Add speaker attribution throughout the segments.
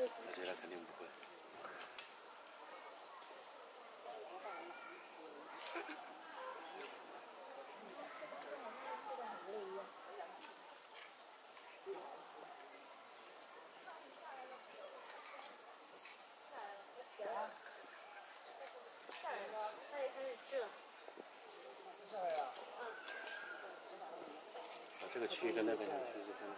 Speaker 1: 我觉得肯定不会。啊，这个区域跟那边的区是分的。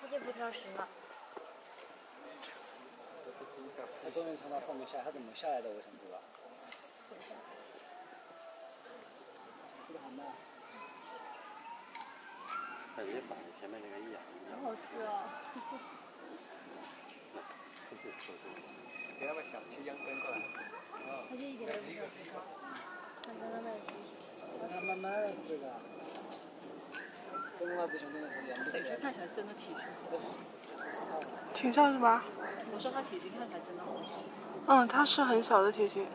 Speaker 2: 它这不挑食了。
Speaker 3: 他终于从那上面下，他怎么下来的？我想知道。这个好慢。
Speaker 1: 感觉把前面那个一咬一咬。
Speaker 2: 好吃哦。
Speaker 3: 给他们小气秧跟过来。
Speaker 2: 他就一点都不挑食。看刚刚那个。
Speaker 3: 让他慢慢的这个。跟那只熊真的是两不
Speaker 4: 北川看起来真的体型，
Speaker 5: 挺像是吧？
Speaker 4: 我说它体型看起来真的好小。
Speaker 5: 嗯，它是很小的体型，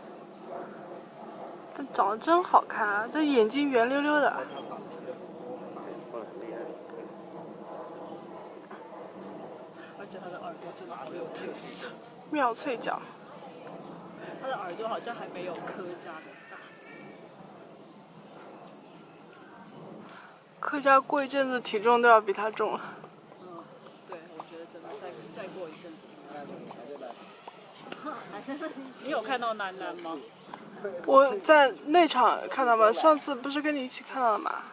Speaker 5: 但长得真好看啊！这眼睛圆溜溜的，
Speaker 1: 对，或者很厉害。
Speaker 4: 而且他的耳朵真的好有特色，
Speaker 5: 妙脆角。
Speaker 4: 它的耳朵好像还没有柯家的大。
Speaker 5: 客家过一阵子体重都要比它重了。
Speaker 4: 嗯，对，我觉得真的再再过一阵子。你有看到楠楠吗？
Speaker 5: 我在内场看到吗？上次不是跟你一起看到的吗？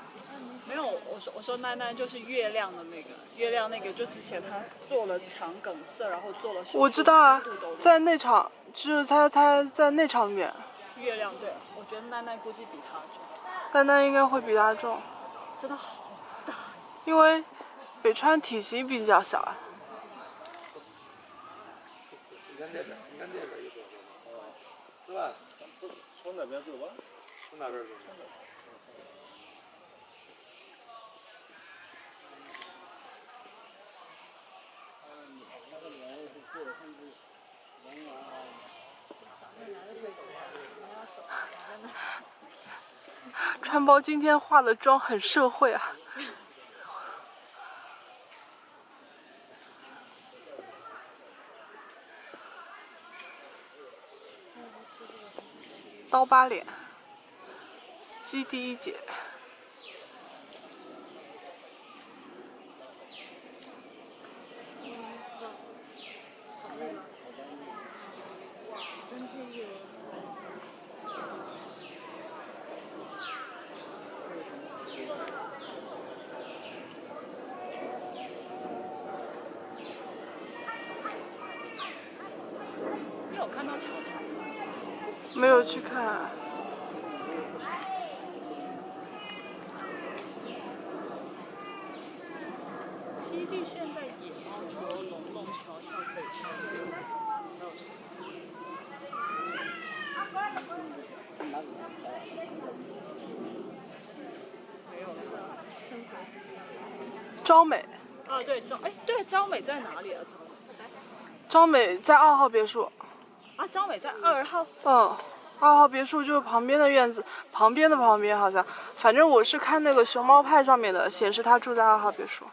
Speaker 4: 没有，我说我说楠楠就是月亮的那个，月亮那个就之前他做了肠梗塞，然后做了
Speaker 5: 我知道啊在内场，就是他他在内场里面，
Speaker 4: 月亮对，我觉得楠楠估计比他重，
Speaker 5: 但那应该会比他重，
Speaker 4: 真的好大。
Speaker 5: 因为北川体型比较小啊。
Speaker 1: 你看那边，你看那边有多少？是吧？从哪边走吧？从哪边走？
Speaker 3: 那个脸是做的像是人啊。
Speaker 5: 川包今天化的妆很社会啊。刀疤脸，鸡第一姐。
Speaker 4: 你有看到巧巧吗？
Speaker 5: 没有去看、啊。
Speaker 4: 基地现在野猫除了龙龙、乔乔、北川，还有谁？没有了。
Speaker 5: 招美，
Speaker 4: 啊，对张，哎，对，张美在哪里啊？
Speaker 5: 招美在二号别墅。
Speaker 4: 啊，张美在二号。
Speaker 5: 嗯，二号别墅就是旁边的院子，旁边的旁边好像，反正我是看那个熊猫派上面的，显示他住在二号别墅。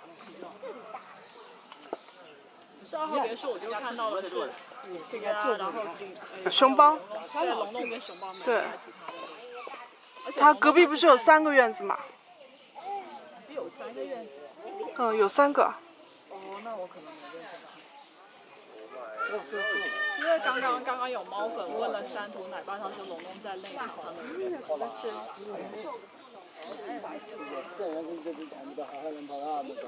Speaker 4: 是二号别墅，我就看到了是这个，然后金呃
Speaker 5: 熊帮
Speaker 4: 对龙龙跟熊帮没
Speaker 5: 对
Speaker 4: 有其他的。而且
Speaker 5: 他
Speaker 4: 龙龙
Speaker 5: 隔壁不是有三个院子嘛？
Speaker 4: 有三个院子？
Speaker 5: 嗯，有三个。
Speaker 4: 哦，那我可能没认识到。因为刚刚刚刚有猫粉问了山图奶爸，他说龙龙在内场，他们没有吃。
Speaker 3: 这人跟这只抢不到，还能跑那么高。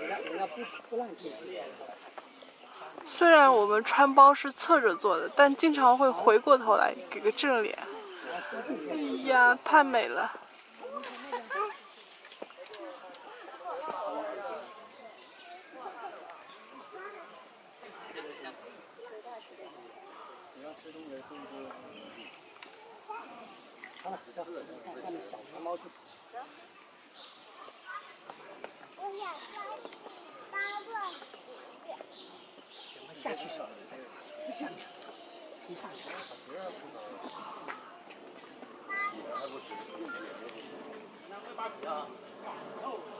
Speaker 3: 人家人家不不让进。
Speaker 5: 虽然我们穿包是侧着坐的，但经常会回过头来给个正脸。哎呀，太美了！
Speaker 3: 他们比较看他们小熊猫去下去小，下去，你上去，你上去。
Speaker 1: 还不止，用铁还不止。